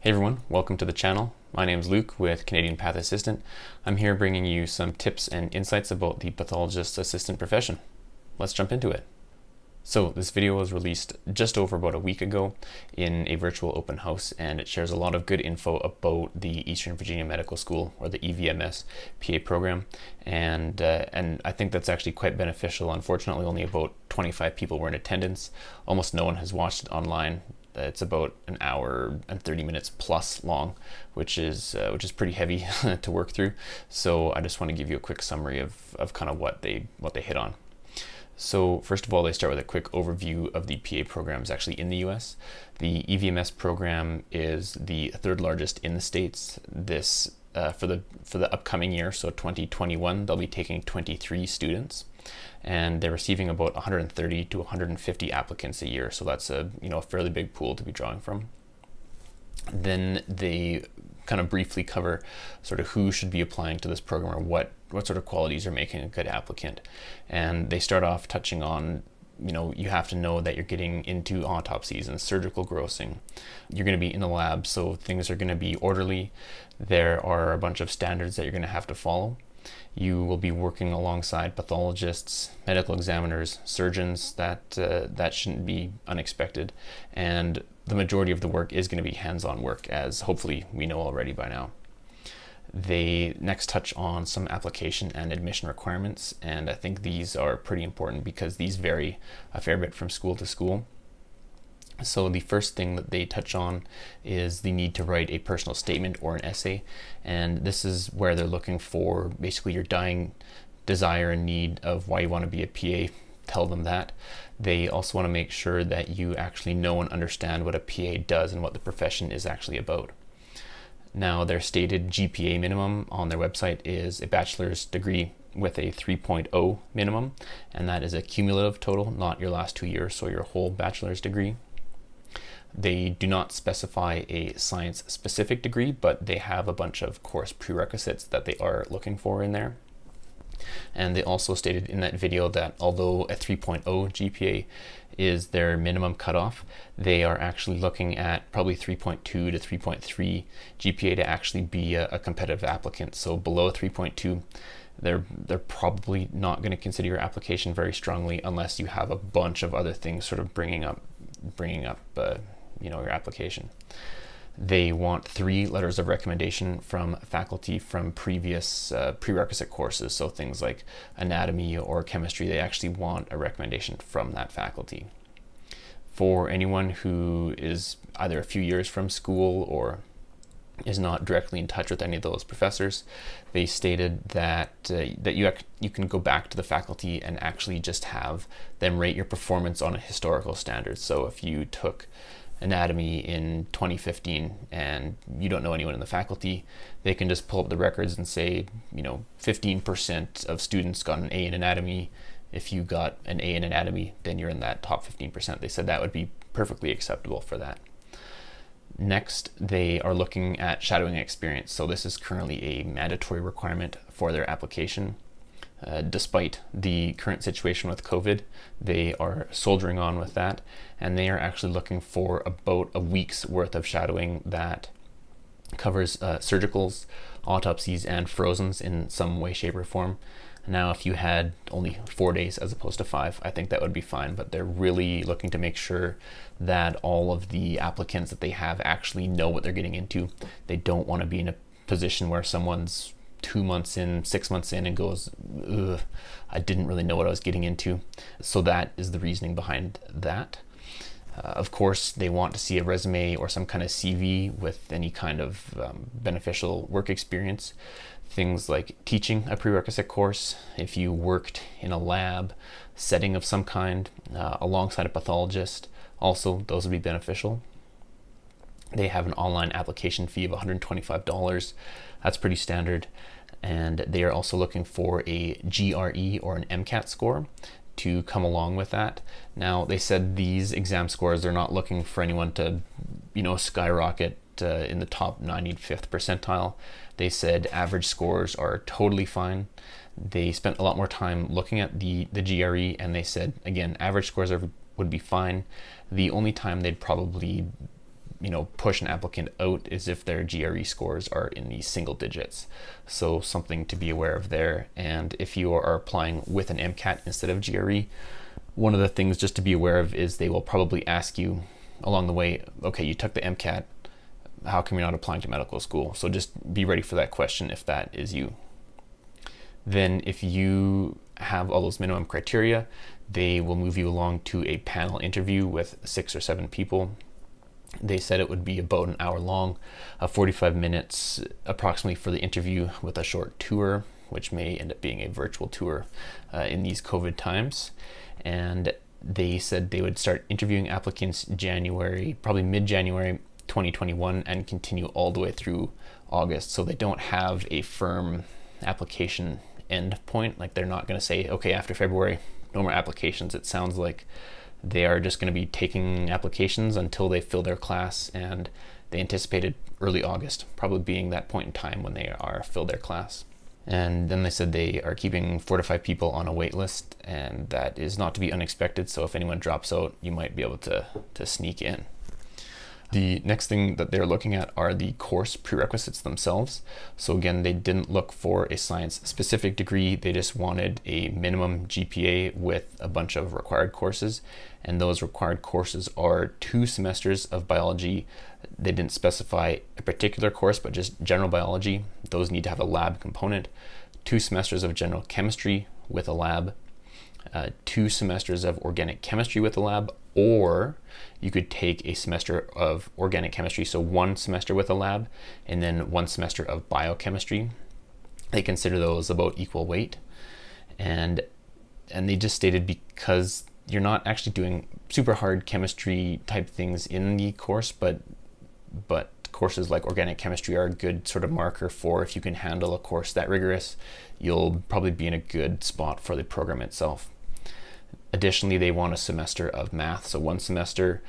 Hey everyone, welcome to the channel. My name is Luke with Canadian Path Assistant. I'm here bringing you some tips and insights about the pathologist assistant profession. Let's jump into it. So this video was released just over about a week ago in a virtual open house and it shares a lot of good info about the Eastern Virginia Medical School or the EVMS PA program and uh, and I think that's actually quite beneficial. Unfortunately only about 25 people were in attendance. Almost no one has watched it online it's about an hour and 30 minutes plus long, which is uh, which is pretty heavy to work through. So I just want to give you a quick summary of, of kind of what they what they hit on. So first of all, they start with a quick overview of the PA programs actually in the US. The EVMS program is the third largest in the States. This uh, for the for the upcoming year, so 2021, they'll be taking 23 students and they're receiving about 130 to 150 applicants a year. So that's a you know a fairly big pool to be drawing from. Then they kind of briefly cover sort of who should be applying to this program or what what sort of qualities are making a good applicant. And they start off touching on you know you have to know that you're getting into autopsies and surgical grossing you're going to be in the lab so things are going to be orderly there are a bunch of standards that you're going to have to follow you will be working alongside pathologists, medical examiners, surgeons. That uh, that shouldn't be unexpected, and the majority of the work is going to be hands-on work, as hopefully we know already by now. They next touch on some application and admission requirements, and I think these are pretty important because these vary a fair bit from school to school. So the first thing that they touch on is the need to write a personal statement or an essay. And this is where they're looking for basically your dying desire and need of why you want to be a PA. Tell them that. They also want to make sure that you actually know and understand what a PA does and what the profession is actually about. Now, their stated GPA minimum on their website is a bachelor's degree with a 3.0 minimum, and that is a cumulative total, not your last two years, so your whole bachelor's degree. They do not specify a science specific degree, but they have a bunch of course prerequisites that they are looking for in there. And they also stated in that video that although a 3.0 GPA is their minimum cutoff, they are actually looking at probably 3.2 to 3.3 GPA to actually be a, a competitive applicant. So below 3.2, they're they're probably not going to consider your application very strongly unless you have a bunch of other things sort of bringing up bringing up uh, you know your application. They want three letters of recommendation from faculty from previous uh, prerequisite courses, so things like anatomy or chemistry. They actually want a recommendation from that faculty. For anyone who is either a few years from school or is not directly in touch with any of those professors. They stated that uh, that you you can go back to the faculty and actually just have them rate your performance on a historical standard. So if you took anatomy in 2015 and you don't know anyone in the faculty, they can just pull up the records and say, you know, 15% of students got an A in anatomy. If you got an A in anatomy, then you're in that top 15%. They said that would be perfectly acceptable for that. Next, they are looking at shadowing experience. So this is currently a mandatory requirement for their application. Uh, despite the current situation with COVID, they are soldiering on with that, and they are actually looking for about a week's worth of shadowing that covers uh, surgicals, autopsies, and frozens in some way, shape, or form. Now, if you had only four days as opposed to five, I think that would be fine, but they're really looking to make sure that all of the applicants that they have actually know what they're getting into. They don't want to be in a position where someone's two months in, six months in, and goes, I didn't really know what I was getting into. So that is the reasoning behind that. Uh, of course, they want to see a resume or some kind of CV with any kind of um, beneficial work experience. Things like teaching a prerequisite course, if you worked in a lab setting of some kind uh, alongside a pathologist, also those would be beneficial. They have an online application fee of $125. That's pretty standard. And they are also looking for a GRE or an MCAT score to come along with that. Now, they said these exam scores, they're not looking for anyone to, you know, skyrocket uh, in the top 95th percentile. They said average scores are totally fine. They spent a lot more time looking at the, the GRE and they said, again, average scores are, would be fine. The only time they'd probably you know push an applicant out is if their GRE scores are in the single digits. So something to be aware of there. And if you are applying with an MCAT instead of GRE, one of the things just to be aware of is they will probably ask you along the way, okay, you took the MCAT, how come you're not applying to medical school? So just be ready for that question if that is you. Then if you have all those minimum criteria, they will move you along to a panel interview with six or seven people. They said it would be about an hour long, uh, 45 minutes approximately for the interview with a short tour, which may end up being a virtual tour uh, in these COVID times. And they said they would start interviewing applicants January, probably mid January 2021, and continue all the way through August. So they don't have a firm application end point. Like they're not going to say, okay, after February, no more applications. It sounds like they are just going to be taking applications until they fill their class, and they anticipated early August, probably being that point in time when they are fill their class. And then they said they are keeping four to five people on a wait list, and that is not to be unexpected. So if anyone drops out, you might be able to, to sneak in. The next thing that they're looking at are the course prerequisites themselves. So again, they didn't look for a science specific degree. They just wanted a minimum GPA with a bunch of required courses. And those required courses are two semesters of biology. They didn't specify a particular course, but just general biology. Those need to have a lab component. Two semesters of general chemistry with a lab. Uh, two semesters of organic chemistry with a lab, or you could take a semester of organic chemistry, so one semester with a lab, and then one semester of biochemistry. They consider those about equal weight, and and they just stated because you're not actually doing super hard chemistry type things in the course, but but courses like organic chemistry are a good sort of marker for if you can handle a course that rigorous, you'll probably be in a good spot for the program itself. Additionally, they want a semester of math, so one semester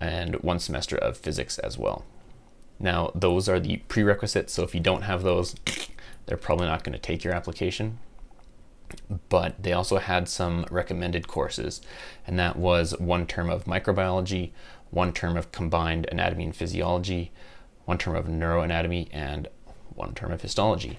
and one semester of physics as well. Now, those are the prerequisites, so if you don't have those, they're probably not going to take your application. But they also had some recommended courses, and that was one term of microbiology, one term of combined anatomy and physiology, one term of neuroanatomy, and one term of histology.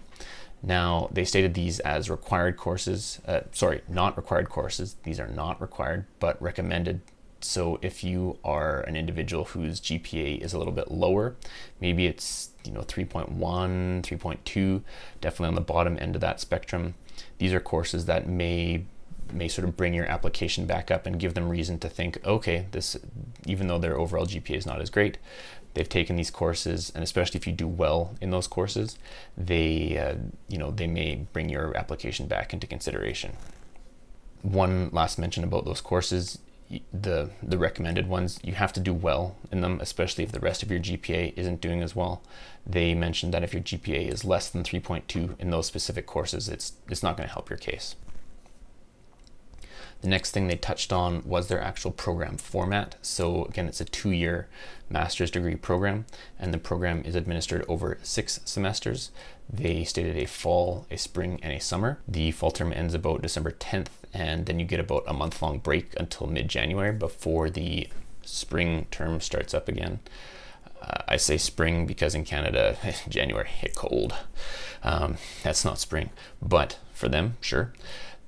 Now, they stated these as required courses, uh, sorry, not required courses. These are not required, but recommended. So if you are an individual whose GPA is a little bit lower, maybe it's, you know, 3.1, 3.2, definitely on the bottom end of that spectrum, these are courses that may may sort of bring your application back up and give them reason to think, okay, this, even though their overall GPA is not as great, they've taken these courses, and especially if you do well in those courses, they uh, you know they may bring your application back into consideration. One last mention about those courses, the the recommended ones, you have to do well in them, especially if the rest of your GPA isn't doing as well. They mentioned that if your GPA is less than 3.2 in those specific courses, it's it's not going to help your case. The next thing they touched on was their actual program format. So again, it's a two-year master's degree program, and the program is administered over six semesters. They stated a fall, a spring, and a summer. The fall term ends about December 10th, and then you get about a month-long break until mid-January before the spring term starts up again. Uh, I say spring because in Canada, January hit cold. Um, that's not spring, but for them, sure.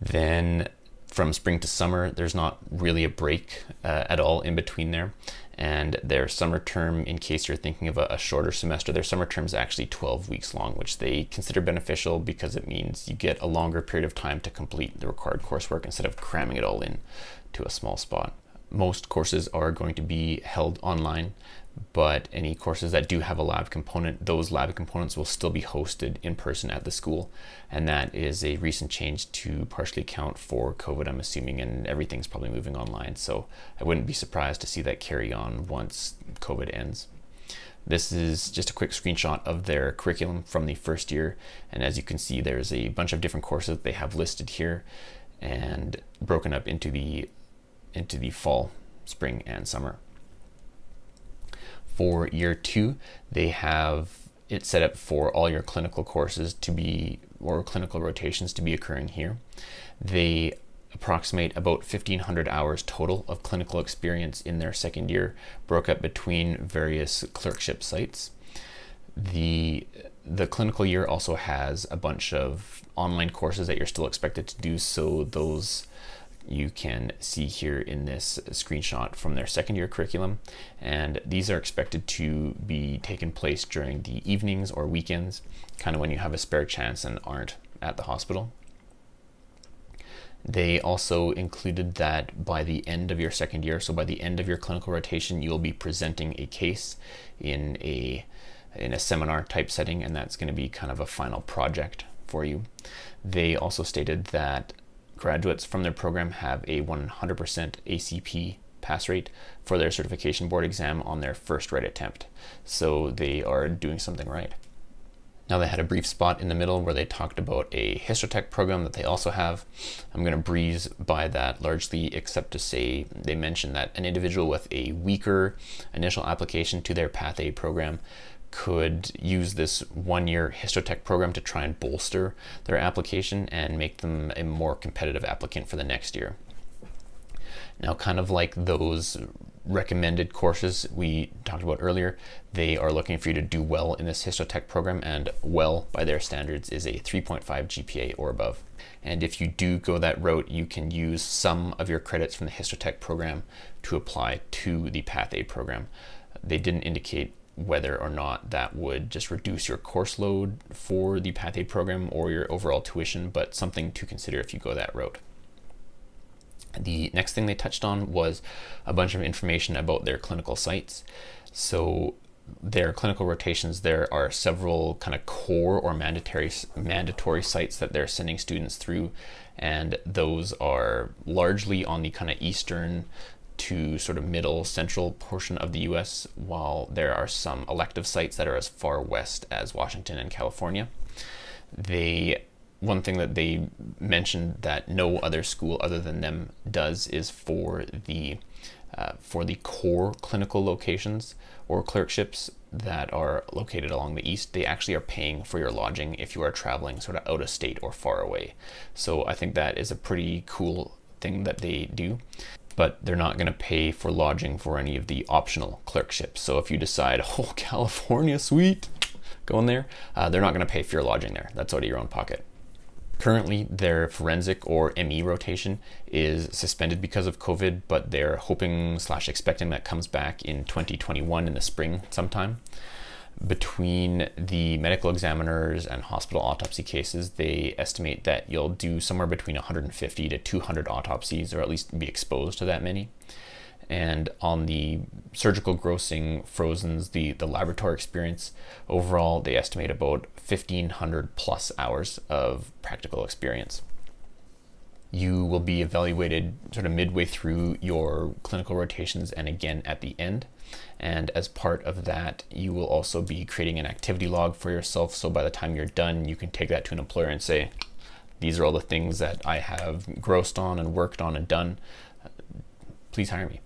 Then from spring to summer, there's not really a break uh, at all in between there. And their summer term, in case you're thinking of a, a, shorter semester, their summer term is actually 12 weeks long, which they consider beneficial because it means you get a longer period of time to complete the required coursework instead of cramming it all in to a small spot. Most courses are going to be held online but any courses that do have a lab component, those lab components will still be hosted in person at the school. And that is a recent change to partially account for COVID, I'm assuming, and everything's probably moving online. So I wouldn't be surprised to see that carry on once COVID ends. This is just a quick screenshot of their curriculum from the first year. And as you can see, there's a bunch of different courses they have listed here and broken up into the into the fall, spring, and summer for year two, they have it set up for all your clinical courses to be, or clinical rotations to be occurring here. They approximate about 1500 hours total of clinical experience in their second year, broke up between various clerkship sites. The the clinical year also has a bunch of online courses that you're still expected to do, so those you can see here in this screenshot from their second year curriculum. And these are expected to be taken place during the evenings or weekends, kind of when you have a spare chance and aren't at the hospital. They also included that by the end of your second year, so by the end of your clinical rotation, you'll be presenting a case in a in a seminar type setting, and that's going to be kind of a final project for you. They also stated that graduates from their program have a 100% ACP pass rate for their certification board exam on their first write attempt. So they are doing something right. Now they had a brief spot in the middle where they talked about a Histotech program that they also have. I'm going to breeze by that largely except to say they mentioned that an individual with a weaker initial application to their Path A program could use this one-year Histotech program to try and bolster their application and make them a more competitive applicant for the next year. Now, kind of like those recommended courses we talked about earlier, they are looking for you to do well in this Histotech program, and well by their standards is a 3.5 GPA or above. And if you do go that route, you can use some of your credits from the Histotech program to apply to the Path A program. They didn't indicate whether or not that would just reduce your course load for the Path A program or your overall tuition, but something to consider if you go that route. The next thing they touched on was a bunch of information about their clinical sites. So their clinical rotations, there are several kind of core or mandatory mandatory sites that they're sending students through, and those are largely on the kind of eastern to sort of middle central portion of the US, while there are some elective sites that are as far west as Washington and California. They one thing that they mentioned that no other school other than them does is for the uh, for the core clinical locations or clerkships that are located along the east, they actually are paying for your lodging if you are traveling sort of out of state or far away. So I think that is a pretty cool thing that they do. But they're not going to pay for lodging for any of the optional clerkships. So if you decide, oh, California, sweet, go in there, uh, they're not going to pay for your lodging there. That's out of your own pocket. Currently, their forensic or ME rotation is suspended because of COVID, but they're hoping slash expecting that comes back in 2021 in the spring sometime. Between the medical examiners and hospital autopsy cases, they estimate that you'll do somewhere between 150 to 200 autopsies, or at least be exposed to that many and on the surgical grossing frozens, the, the laboratory experience, overall they estimate about 1500 plus hours of practical experience. You will be evaluated sort of midway through your clinical rotations and again at the end. And as part of that, you will also be creating an activity log for yourself. So by the time you're done, you can take that to an employer and say, these are all the things that I have grossed on and worked on and done please hire me.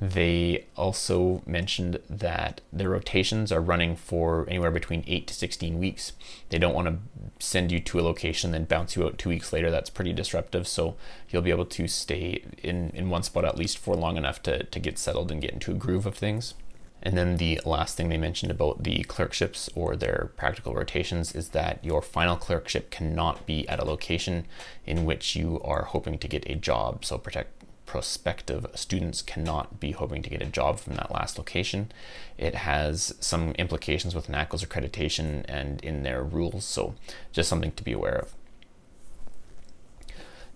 They also mentioned that their rotations are running for anywhere between 8 to 16 weeks. They don't want to send you to a location then bounce you out two weeks later. That's pretty disruptive. So you'll be able to stay in, in one spot at least for long enough to, to get settled and get into a groove of things. And then the last thing they mentioned about the clerkships or their practical rotations is that your final clerkship cannot be at a location in which you are hoping to get a job. So protect prospective students cannot be hoping to get a job from that last location. It has some implications with NAACLS accreditation and in their rules, so just something to be aware of.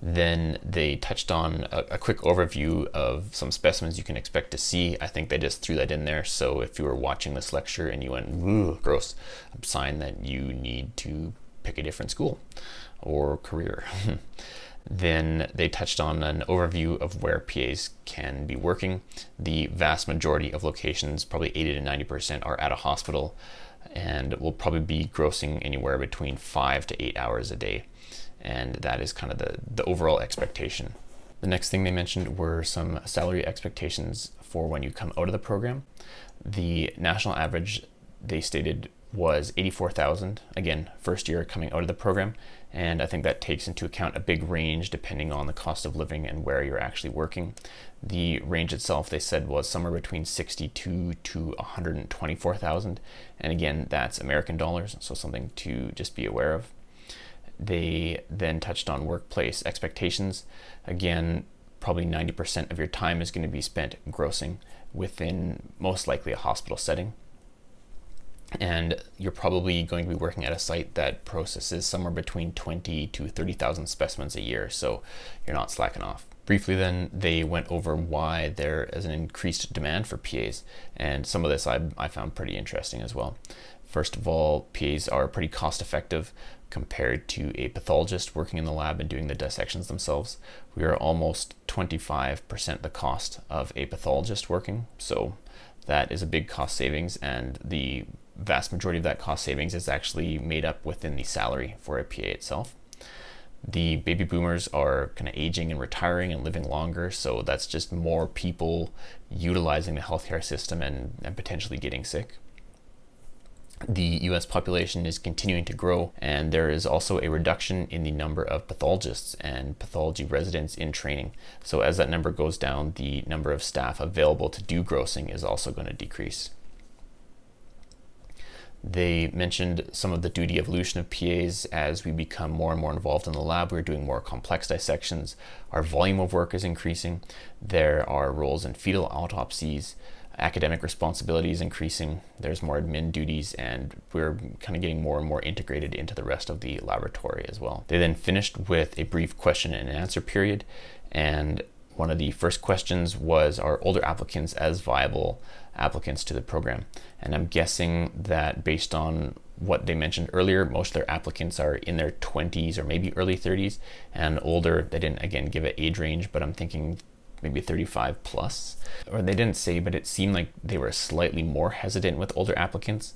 Then they touched on a, a, quick overview of some specimens you can expect to see. I think they just threw that in there. So if you were watching this lecture and you went, gross, sign that you need to pick a different school or career. Then they touched on an overview of where PAs can be working. The vast majority of locations, probably 80 to 90%, are at a hospital and will probably be grossing anywhere between five to eight hours a day. And that is kind of the, the overall expectation. The next thing they mentioned were some salary expectations for when you come out of the program. The national average, they stated, was 84,000. Again, first year coming out of the program. And I think that takes into account a big range depending on the cost of living and where you're actually working. The range itself, they said, was somewhere between 62 to 124,000. And again, that's American dollars, so something to just be aware of. They then touched on workplace expectations. Again, probably 90% of your time is going to be spent grossing within most likely a hospital setting and you're probably going to be working at a site that processes somewhere between 20 to 30,000 specimens a year, so you're not slacking off. Briefly, then, they went over why there is an increased demand for PAs, and some of this I, I found pretty interesting as well. First of all, PAs are pretty cost effective compared to a pathologist working in the lab and doing the dissections themselves. We are almost 25% the cost of a pathologist working, so that is a big cost savings, and the vast majority of that cost savings is actually made up within the salary for a PA itself. The baby boomers are kind of aging and retiring and living longer, so that's just more people utilizing the healthcare system and, and potentially getting sick. The US population is continuing to grow, and there is also a reduction in the number of pathologists and pathology residents in training. So, as that number goes down, the number of staff available to do grossing is also going to decrease. They mentioned some of the duty evolution of PAs as we become more and more involved in the lab. We're doing more complex dissections. Our volume of work is increasing. There are roles in fetal autopsies. Academic responsibilities increasing. There's more admin duties, and we're kind of getting more and more integrated into the rest of the laboratory as well. They then finished with a brief question and answer period, and one of the first questions was Are older applicants as viable applicants to the program? And I'm guessing that based on what they mentioned earlier, most of their applicants are in their 20s or maybe early 30s, and older, they didn't again give an age range, but I'm thinking maybe 35 plus. Or they didn't say, but it seemed like they were slightly more hesitant with older applicants,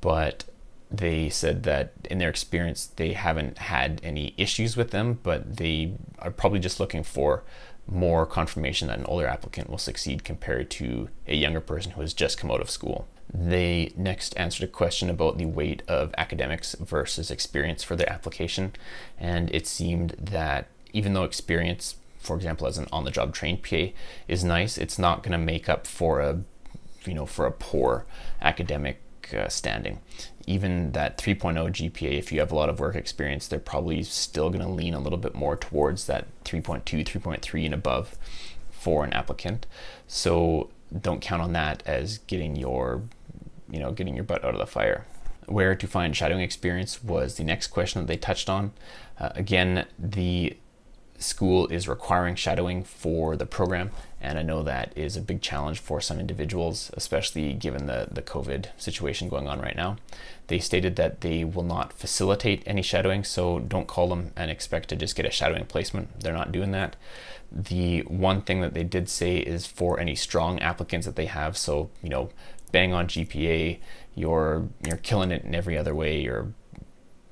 but they said that in their experience they haven't had any issues with them, but they are probably just looking for more confirmation that an older applicant will succeed compared to a younger person who has just come out of school. They next answered a question about the weight of academics versus experience for their application, and it seemed that even though experience, for example, as an on-the-job trained PA, is nice, it's not going to make up for a, you know, for a poor academic uh, standing even that 3.0 GPA, if you have a lot of work experience, they're probably still going to lean a little bit more towards that 3.2, 3.3 and above for an applicant. So don't count on that as getting your, you know, getting your butt out of the fire. Where to find shadowing experience was the next question that they touched on. Uh, again, the school is requiring shadowing for the program, and I know that is a big challenge for some individuals, especially given the, the COVID situation going on right now. They stated that they will not facilitate any shadowing, so don't call them and expect to just get a shadowing placement. They're not doing that. The one thing that they did say is for any strong applicants that they have, so you know, bang on GPA, you're you're killing it in every other way, you're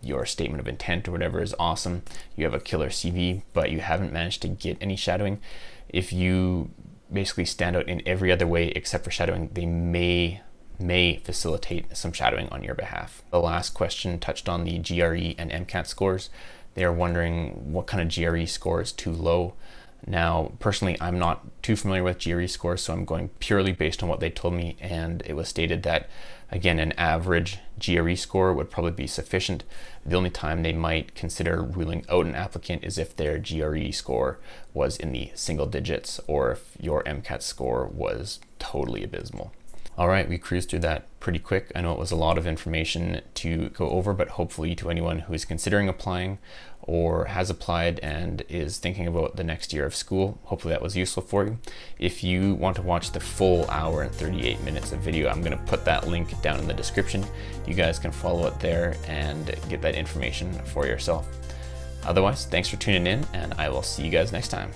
your statement of intent or whatever is awesome. You have a killer CV, but you haven't managed to get any shadowing. If you basically stand out in every other way except for shadowing, they may may facilitate some shadowing on your behalf. The last question touched on the GRE and MCAT scores. They are wondering what kind of GRE score is too low. Now, personally, I'm not too familiar with GRE scores, so I'm going purely based on what they told me, and it was stated that, again, an average GRE score would probably be sufficient. The only time they might consider ruling out an applicant is if their GRE score was in the single digits or if your MCAT score was totally abysmal. All right, we cruised through that pretty quick. I know it was a lot of information to go over, but hopefully to anyone who is considering applying or has applied and is thinking about the next year of school, hopefully that was useful for you. If you want to watch the full hour and 38 minutes of video, I'm gonna put that link down in the description. You guys can follow it there and get that information for yourself. Otherwise, thanks for tuning in and I will see you guys next time.